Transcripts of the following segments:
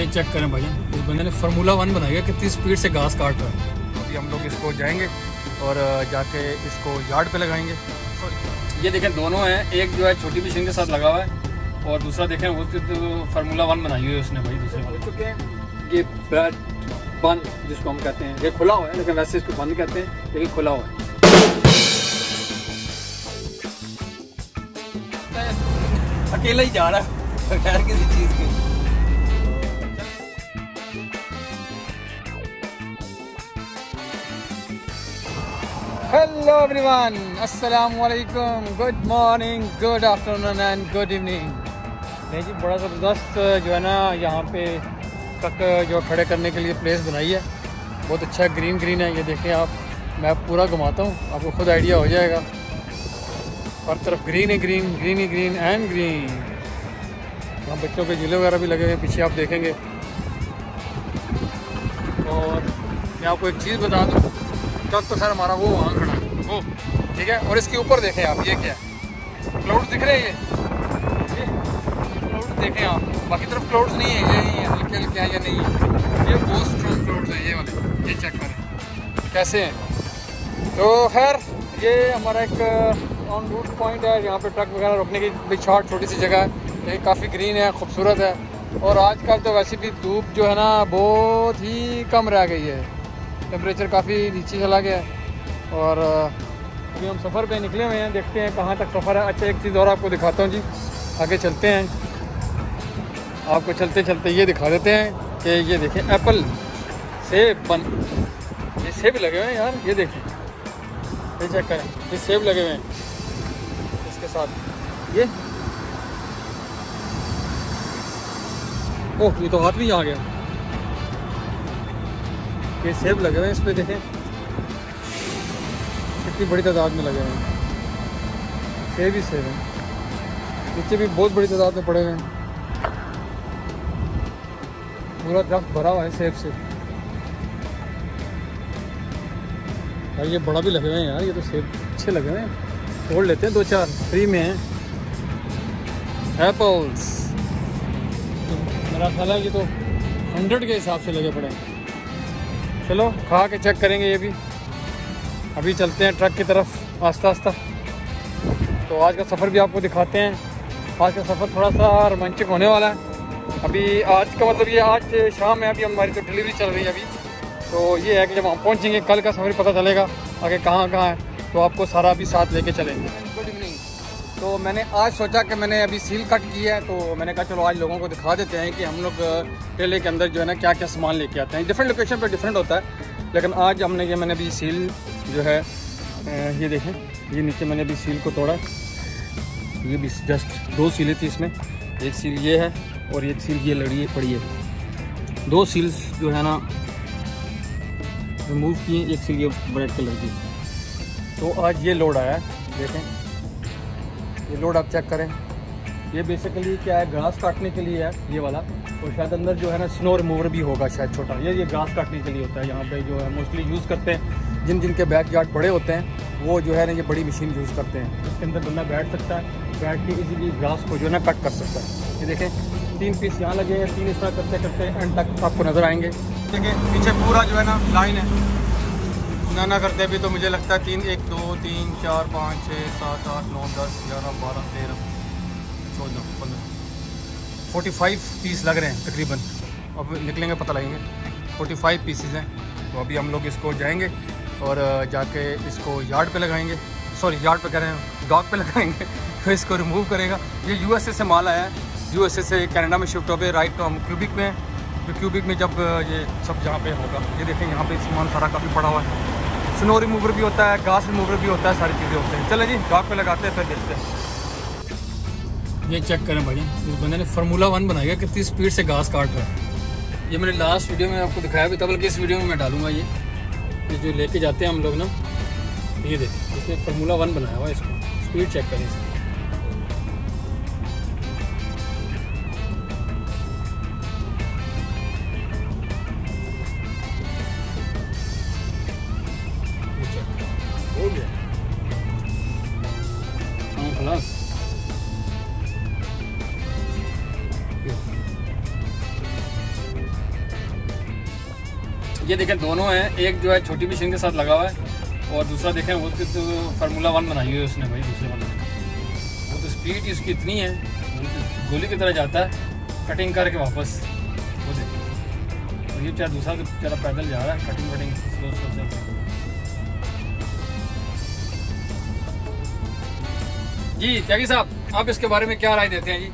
ये चेक करें भाई। इस बंदे ने फार्मूला वन बनाया है कितनी स्पीड से घास काट रहा है। अभी हम लोग इसको जाएँगे और जाके इसको यार्ड पे लगाएँगे। ये देखें दोनों हैं। एक जो है छोटी मशीन के साथ लगा हुआ है और दूसरा देखें वो तो फार्मूला वन बनाई हुई है उसने भाई दूसरे वाले। चुके हैं ये बैट बंद जिसको हम कहते हैं। ये खुला हुआ है लेकिन वैसे इसको बंद कहते हैं लेकिन खुला हुआ है। अकेला ही जा रहा है बगैर किसी चीज़ के। हेलो एवरीवन अस्सलाम वालेकुम good morning good afternoon and good evening नहीं जी, बड़ा ज़बरदस्त, जो है ना, यहाँ पे तक जो खड़े करने के लिए प्लेस बनाई है। बहुत अच्छा ग्रीन ग्रीन है, ये देखें आप। मैं पूरा घुमाता हूँ। आपको खुद आइडिया हो जाएगा। हर तरफ़ ग्रीन ही ग्रीन ग्रीन ही ग्रीन एंड ग्रीन वहाँ बच्चों के झूले वगैरह भी लगे हुए हैं, पीछे आप देखेंगे। और मैं आपको एक चीज़ बता दूँ। ट्रक तो सर हमारा वो वहाँ खड़ा है। वो, ठीक है? और इसके ऊपर देखें आप, ये क्या है? क्लाउड्स दिख रहे हैं ये? क्लाउड्स देखें आप। बाकी तरफ़ क्लाउड्स नहीं है, ये नहीं है। हल्के हल्के हैं या नहीं है? ये बहुत स्ट्रॉन्ग क्लाउड्स हैं, ये वाले। ये चेक करें। कैसे हैं? तो खैर, ये हमारा एक ऑन रूट पॉइंट है। जहाँ पे ट्रक वगैरह रोकने की भी शॉर्ट छोटी सी जगह है। ये काफ़ी ग्रीन है, खूबसूरत है। और आजकल तो वैसे भी धूप जो है ना, बहुत ही कम रह गई है। टेम्परेचर काफ़ी नीचे चला गया है। और अभी हम सफ़र पे निकले हुए हैं, देखते हैं कहाँ तक सफ़र है। अच्छा एक चीज़ और आपको दिखाता हूँ जी। आगे चलते हैं। आपको चलते चलते ये दिखा देते हैं कि ये देखें, एप्पल सेब बन ये सेब लगे हुए हैं यार, ये देखें। ये चेक करें, ये सेब लगे हुए हैं। इसके साथ, ये। ओह, ये तो हाथ भी आ गया। ये सेब लगे हुए हैं इस पर देखें। कितनी बड़ी तादाद में लगे हुए हैं। सेब ही सेब हैं। नीचे भी बहुत बड़ी तादाद में पड़े हुए हैं। पूरा दरख्त भरा हुआ है सेब से। भाई, ये बड़ा भी लगे हुए हैं यार, ये तो सेब अच्छे लगे हुए हैं। तोड़ लेते हैं दो चार, फ्री में हैं। एप्पल्स मेरा ख्याल है ये तो हंड्रेड के हिसाब से लगे पड़े हैं। चलो, खा के चेक करेंगे ये भी। अभी चलते हैं ट्रक की तरफ़ आस्ता आस्ता तो आज का सफ़र भी आपको दिखाते हैं। आज का सफ़र थोड़ा सा रोमांचक होने वाला है। अभी आज का मतलब ये आज शाम है, अभी हमारी तो डिलीवरी चल रही है अभी। तो ये है कि जब हम पहुँचेंगे, कल का सफ़र पता चलेगा, आगे कहाँ कहाँ है। तो आपको सारा भी साथ लेके चलेंगे। तो मैंने आज सोचा कि मैंने अभी सील कट की है तो मैंने कहा चलो आज लोगों को दिखा देते हैं कि हम लोग टेले के अंदर जो है ना क्या क्या सामान लेके आते हैं। डिफरेंट लोकेशन पर डिफरेंट होता है, लेकिन आज हमने ये मैंने अभी सील जो है ये देखें, ये नीचे मैंने अभी सील को तोड़ा। ये भी जस्ट दो सीलें थी इसमें, एक सील ये है और एक सील ये लड़ी है पड़ी है। दो सील्स जो है ना रिमूव किए, एक सील ये रेड कलर की। तो आज ये लोड आया है देखें। ये लोड आप चेक करें। ये बेसिकली क्या है घास काटने के लिए है ये वाला। और शायद अंदर जो है ना स्नो रिमूवर भी होगा शायद छोटा। ये ये घास काटने के लिए होता है। यहाँ पे जो है मोस्टली यूज़ करते हैं। जिन जिन के बैक यार्ड बड़े होते हैं वो जो है ना ये बड़ी मशीन यूज़ करते हैं। इसके अंदर बंदा बैठ सकता है। बैठ के इजीली घास को जो है ना कट कर सकता है। ये देखें तीन पीस यहाँ लगे हैं तीन इस तरह करते करते एंड तक आपको नज़र आएँगे। देखिए पीछे पूरा जो है ना लाइन है। ना ना करते भी तो मुझे लगता है तीन, एक, दो, तीन, चार, पाँच, छः, सात, आठ, नौ, दस, ग्यारह, बारह, तेरह, चौदह, पंद्रह फोर्टी फाइव पीस लग रहे हैं तकरीबन। अब निकलेंगे, पता लगेंगे। फोर्टी फाइव पीसीज हैं। तो अभी हम लोग इसको जाएँगे और जाके इसको यार्ड पे लगाएँगे। सॉरी यार्ड पे कह रहे हैं डॉग पे लगाएँगे। तो इसको रिमूव करेगा। ये यूएसए से माल आया है। यूएसए से कनाडा में शिफ्ट हो। गए राइट तो हम क्यूबिक में तो क्यूबिक में जब ये सब जहाँ पे होगा, ये देखें यहाँ पे सामान सारा काफ़ी पड़ा हुआ है। स्नो रिमूवर भी होता है घास रिमूवर भी होता है, सारी चीज़ें होते हैं। चले जी घाट पे लगाते हैं, फिर देखते हैं। ये चेक करें भाई, इस बंदे ने फार्मूला वन बनाया कितनी स्पीड से घास काट रहा है। ये मैंने लास्ट वीडियो में आपको दिखाया भी था, बल्कि इस वीडियो में मैं डालूँगा ये। ये जो लेके जाते हैं हम लोग ना, ये देखें, इसने फार्मूला वन बनाया हुआ इसको। स्पीड चेक करें इसकी। देखें दोनों हैं। एक जो है छोटी मशीन के साथ लगा हुआ है और दूसरा देखें वो तो फार्मूला वन बनाई हुई है उसने भाई, दूसरे वाले वो तो स्पीड इसकी इतनी है तो गोली की तरह जाता है कटिंग करके वापस। वो देखें। और ये बेचारा दूसरा तो बेचारा पैदल जा रहा है कटिंग वटिंग स्लो स्लो चल रहा है जी, त्यागी साहब, आप इसके बारे में क्या राय देते हैं जी?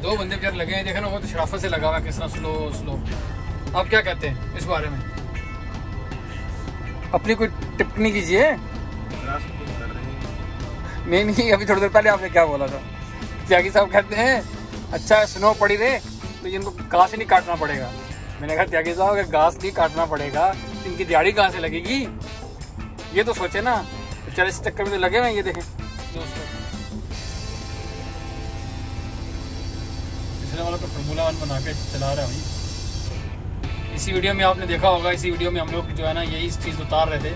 दो बंदे बेचारे लगे हैं, देखे ना, वो तो शराफत से लगा हुआ है, किस तरह स्लो स्लो आप क्या कहते हैं इस बारे में? अपनी कोई टिप्पणी कीजिए। नहीं नहीं, अभी थोड़ी देर पहले आपने क्या बोला था? त्यागी साहब कहते हैं अच्छा स्नो पड़ी रहे तो इनको घास ही नहीं काटना पड़ेगा। मैंने कहा, त्यागी साहब, अगर घास नहीं काटना पड़ेगा तो इनकी दिहाड़ी कहाँ से लगेगी? ये तो सोचे ना चल इस चक्कर में तो लगे हुए ये देखें। वाला तो फार्मूला वन बना के चला रहा है इसी वीडियो में आपने देखा होगा, इसी वीडियो में हम लोग जो है ना, यही चीज़ उतार रहे थे।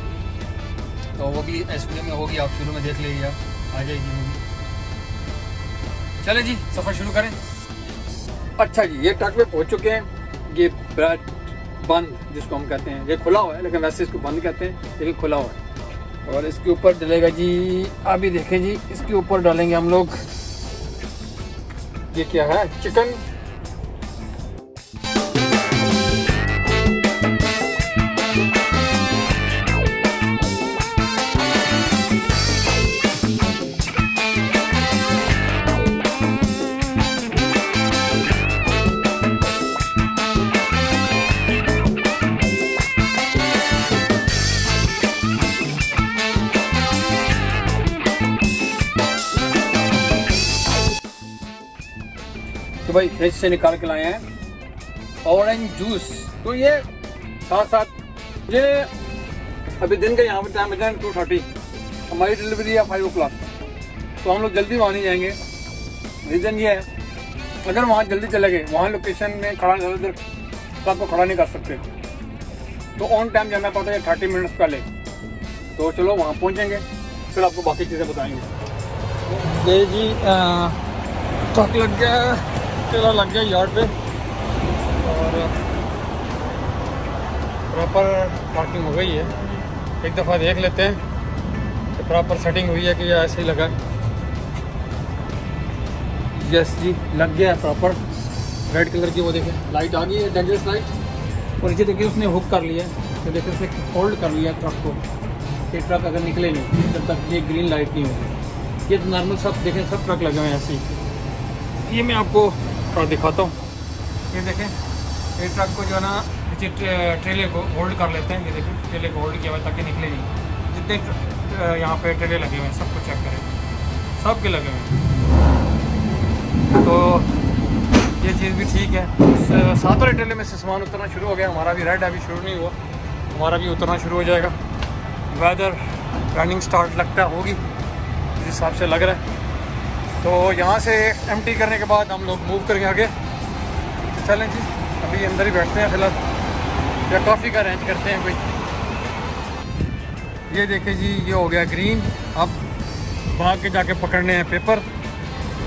तो वो भी इस वीडियो में होगी, आप शुरू में देख लीजिए, आप आ जाएगी वो भी चले जी, सफ़र शुरू करें। अच्छा जी, ये ट्रक पे पहुँच चुके हैं। ये ब्रैड बंद, जिसको हम कहते हैं। ये खुला हुआ है, लेकिन वैसे इसको बंद कहते हैं, लेकिन खुला हुआ है। और इसके ऊपर डलेगा जी अभी देखें जी, इसके ऊपर डालेंगे हम लोग। ये क्या है? चिकन तो भाई फ्रिज से निकाल के लाए हैं। ऑरेंज जूस तो ये साथ साथ, ये अभी दिन का यहाँ पर टाइम बचा टू थर्टी हमारी डिलीवरी है फाइव ओ क्लाक तो हम लोग जल्दी वहाँ नहीं जाएँगे। रीज़न ये है, अगर वहाँ जल्दी चले गए, वहाँ लोकेशन में खड़ा ज़्यादा देर तो आपको खड़ा नहीं कर सकते। तो ऑन टाइम जाना पड़ता है थर्टी मिनट्स पहले। तो चलो वहाँ पहुँचेंगे, फिर आपको बाकी चीज़ें बताएँगे। जी थक लग गया? चला लग गया यार्ड पे। और प्रॉपर पार्किंग हो गई है। एक दफ़ा देख लेते हैं। कि प्रॉपर सेटिंग हुई है कि या ऐसे ही लगा। यस जी, लग गया है प्रॉपर रेड कलर की वो देखें। लाइट आ गई है डेंजरस लाइट और नीचे देखिए, उसने हुक कर लिया है। तो देखिए, उसने होल्ड कर लिया ट्रक को। कि ट्रक अगर निकले नहीं, जब तक ये ग्रीन लाइट नहीं होगी। ये तो नॉर्मल सब देखें, सब ट्रक लगे हुए हैं ऐसे ही। ये मैं आपको थोड़ा दिखाता हूँ। ये देखें, ये ट्रक को जो है ना नीचे ट्रेले को होल्ड कर लेते हैं। ये देखें, ट्रेले को होल्ड किया हुआ ताकि निकले नहीं। जितने यहाँ पे ट्रेले लगे हुए हैं सबको चेक करें। सब के लगे हुए हैं। तो ये चीज़ भी ठीक है। सात वाले ट्रेले में से सामान उतरना शुरू हो गया। हमारा भी रेड अभी शुरू नहीं हुआ। हमारा भी उतरना शुरू हो जाएगा। वेदर रनिंग स्टार्ट लगता होगी। इस हिसाब से लग रहा है। तो यहाँ से एमटी करने के बाद हम लोग मूव करेंगे आगे। तो चलें जी, अभी अंदर ही बैठते हैं फ़िलहाल। या कॉफ़ी का अरेंज करते हैं कोई। ये देखें जी, ये हो गया ग्रीन अब भाग के जाके पकड़ने हैं पेपर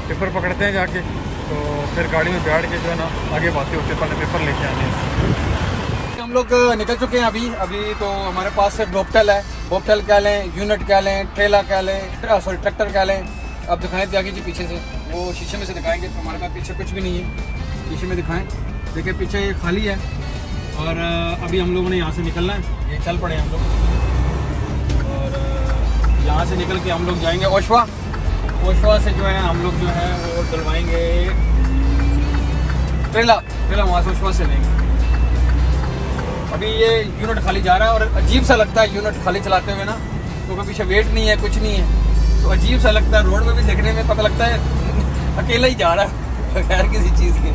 पेपर पकड़ते हैं जाके। तो फिर गाड़ी में बैठ के जो है ना, आगे बातें होते पहले पेपर लेके आने हम लोग निकल चुके हैं अभी। अभी तो हमारे पास सिर्फ़ बोपटल है। बोपटल कह लें? यूनिट कह लें? ट्रेला कह लें? सॉरी ट्रैक्टर कह लें? अब दिखाएँ त्यागी जी पीछे से। वो शीशे में से दिखाएँगे तो हमारे पास पीछे कुछ भी नहीं है। शीशे में दिखाएँ। देखिए, पीछे ये खाली है। और अभी हम लोगों ने यहाँ से निकलना है। ये चल पड़े हम लोग। और यहाँ से निकल के हम लोग जाएँगे ओशवा। ओशवा से जो है, हम लोग जो है, वो डलवाएँगे। ट्रेला। ट्रेला वहाँ से ओशवा से लेंगे। अभी ये यूनिट खाली जा रहा है और अजीब सा लगता है यूनिट खाली चलाते हुए ना। क्योंकि पीछे वेट नहीं है, कुछ नहीं है। तो अजीब सा लगता है, रोड में भी देखने में पता लगता है, अकेला ही जा रहा है, बगैर किसी चीज़ के।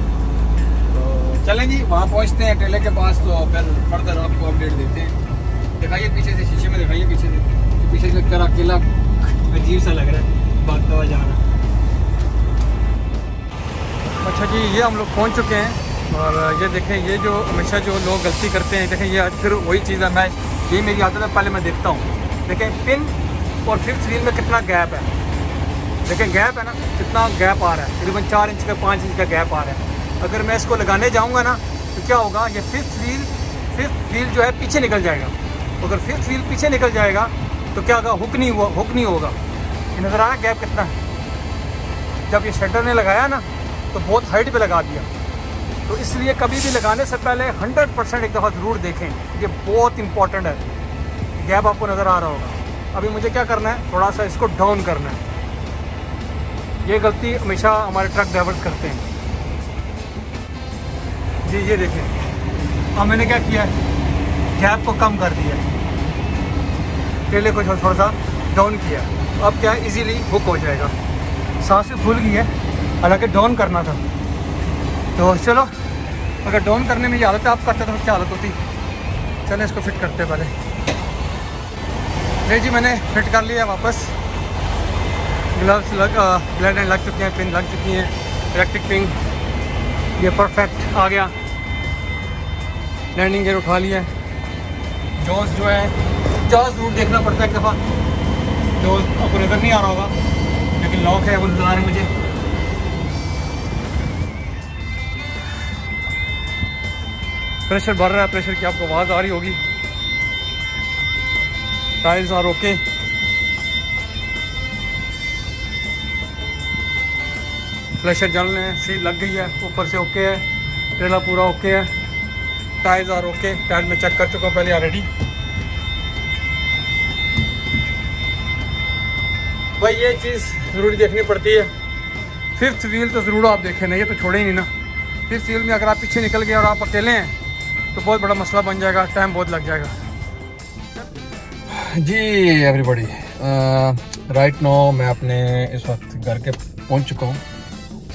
तो चलें जी वहाँ पहुँचते हैं ट्रेले के पास तो फिर फर्दर आपको अपडेट देते हैं। दिखाइए पीछे से, शीशे में दिखाइए पीछे से। पीछे से कर अकेला, अजीब सा लग रहा है, भागता हुआ जा रहा है। अच्छा जी, ये हम लोग पहुँच चुके हैं, और ये देखें, ये जो हमेशा जो लोग गलती करते हैं, देखें, ये फिर वही चीज़ है, मैं, ये मेरी आदत है, पहले मैं देखता हूँ। देखें पिन और फिफ्थ व्हील में कितना गैप है? देखें गैप है ना, कितना गैप आ रहा है। तकरीबन चार इंच का, पाँच इंच का गैप आ रहा है। अगर मैं इसको लगाने जाऊँगा ना तो क्या होगा, ये फिफ्थ व्हील फिफ्थ व्हील जो है पीछे निकल जाएगा। अगर फिफ्थ व्हील पीछे निकल जाएगा तो क्या होगा हुक नहीं हुआ हुक नहीं होगा। नज़र आ रहा गैप कितना है? जब ये शटर ने लगाया ना तो बहुत हाइट पे लगा दिया। तो इसलिए कभी भी लगाने से पहले 100 परसेंट एक दफ़ा ज़रूर देखें। ये बहुत इंपॉर्टेंट है। गैप आपको नज़र आ रहा होगा। अभी मुझे क्या करना है? थोड़ा सा इसको डाउन करना है। ये गलती हमेशा हमारे ट्रक ड्राइवर्स करते हैं। जी, ये देखिए। अब मैंने क्या किया है? गैप को कम कर दिया है। पहले को थोड़ा सा डाउन किया। अब क्या इजीली बुक हो जाएगा। सांस फूल गई है। हालाँकि डाउन करना था। तो चलो, अगर डाउन करने में ये हालत है, आप करते तो क्या हालत होती? चलें, इसको फिट करते पहले। नहीं जी, मैंने फिट कर लिया वापस। ग्लव्स लग ब्लैड लग चुके हैं पिन लग चुकी हैं इलेक्ट्रिक पिन ये परफेक्ट आ गया। लैंडिंग गेयर उठा लिया। जॉस जो है जॉस रूट देखना पड़ता है एक दफ़ा। जॉस आपको नज़र नहीं आ रहा होगा, लेकिन लॉक है, वो नज़र आ रहे मुझे। प्रेशर बढ़ रहा है प्रेशर की आपको आवाज़ आ रही होगी। टायर्स आर ओके फ्लैशर हैं सीट लग गई है, ऊपर से ओके है ट्रेला पूरा ओके है। टायर्स आर ओके टायर में चेक कर चुका हूँ पहले ऑलरेडी भाई, ये चीज़ ज़रूरी देखनी पड़ती है। फिफ्थ व्हील तो ज़रूर आप देखें ना ये तो छोड़े ही नहीं ना। फिफ्थ व्हील में अगर आप पीछे निकल गए और आप अकेले हैं तो बहुत बड़ा मसला बन जाएगा टाइम बहुत लग जाएगा। जी एवरीबॉडी राइट नो मैं अपने इस वक्त घर के पहुँच चुका हूँ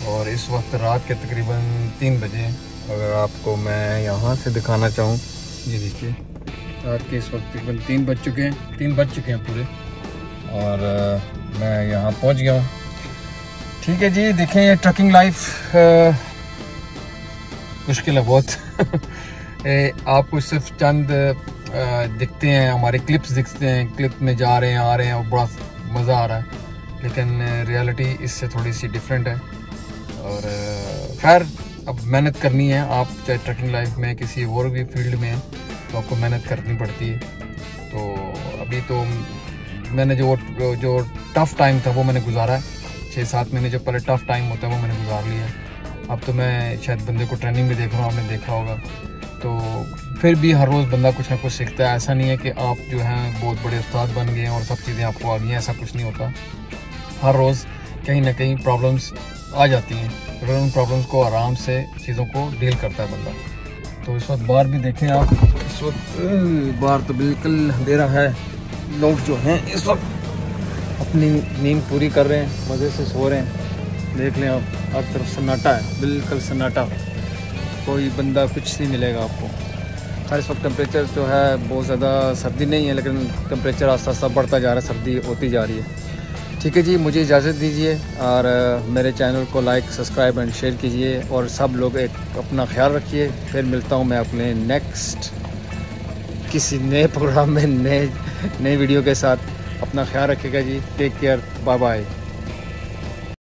और इस वक्त रात के तकरीबन तीन बजे अगर आपको मैं यहाँ से दिखाना चाहूँ ये देखिए रात के इस वक्त तकरीबन तीन बज चुके हैं तीन बज चुके हैं पूरे और आ, मैं यहाँ पहुँच गया हूँ। ठीक है जी देखें ये ट्रकिंग लाइफ मुश्किल है बहुत। ए, आपको सिर्फ़ चंद दिखते हैं, हमारे क्लिप्स दिखते हैं क्लिप में जा रहे हैं, आ रहे हैं, और बड़ा मज़ा आ रहा है। लेकिन रियलिटी इससे थोड़ी सी डिफरेंट है। और खैर, अब मेहनत करनी है। आप चाहे ट्रैकिंग लाइफ में, किसी और भी फ़ील्ड में तो आपको मेहनत करनी पड़ती है। तो अभी तो मैंने जो जो टफ़ टाइम था, वो मैंने गुजारा है। छः, सात महीने जो पहले टफ़ टाइम होता है, वो मैंने गुजार लिया अब तो मैं शायद बंदे को ट्रेनिंग में देख रहा हूँ, आपने देखा होगा। तो फिर भी हर रोज़ बंदा कुछ ना कुछ सीखता है। ऐसा नहीं है कि आप जो हैं बहुत बड़े उस्ताद बन गए और सब चीज़ें आपको आ गई हैं, ऐसा कुछ नहीं होता। हर रोज़ कहीं ना कहीं प्रॉब्लम्स आ जाती हैं। फिर उन प्रॉब्लम्स को आराम से, चीज़ों को डील करता है बंदा। तो इस वक्त बाहर भी देखें आप, इस वक्त बाहर तो बिल्कुल अंधेरा है। लोग जो हैं इस वक्त अपनी नींद पूरी कर रहे हैं, मज़े से सो रहे हैं। देख लें आप, हर तरफ़ सन्नाटा है, बिल्कुल सन्नाटा। कोई बंदा कुछ नहीं मिलेगा आपको। खैर इस वक्त टेम्परेचर जो है, बहुत ज़्यादा सर्दी नहीं है, लेकिन टेम्परेचर आस्ता आस्ता बढ़ता जा रहा है, सर्दी होती जा रही है। ठीक है जी, मुझे इजाज़त दीजिए और मेरे चैनल को लाइक सब्सक्राइब एंड शेयर कीजिए और सब लोग एक अपना ख्याल रखिए। फिर मिलता हूँ मैं अपने नेक्स्ट किसी नए प्रोग्राम में, नए नए वीडियो के साथ। अपना ख्याल रखिएगा जी। Take care bye bye